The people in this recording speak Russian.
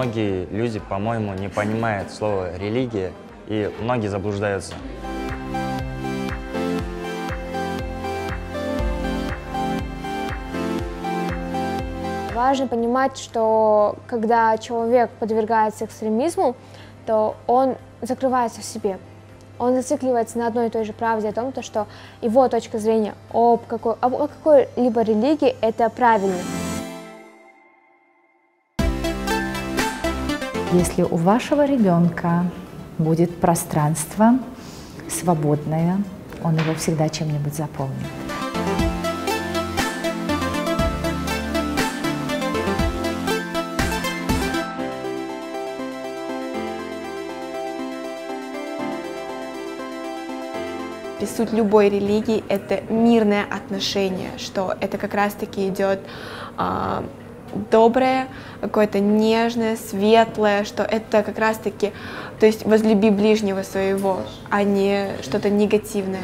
многие люди, по-моему, не понимают слово религия, и многие заблуждаются. Важно понимать, что когда человек подвергается экстремизму, то он закрывается в себе. Он зацикливается на одной и той же правде о том, то, что его точка зрения об, какой, какой-либо религии – это правильно. Если у вашего ребенка будет пространство свободное, он его всегда чем-нибудь заполнит. И суть любой религии – это мирное отношение, что это как раз-таки идет а, доброе, какое-то нежное, светлое, что это как раз-таки, то есть возлюби ближнего своего, а не что-то негативное.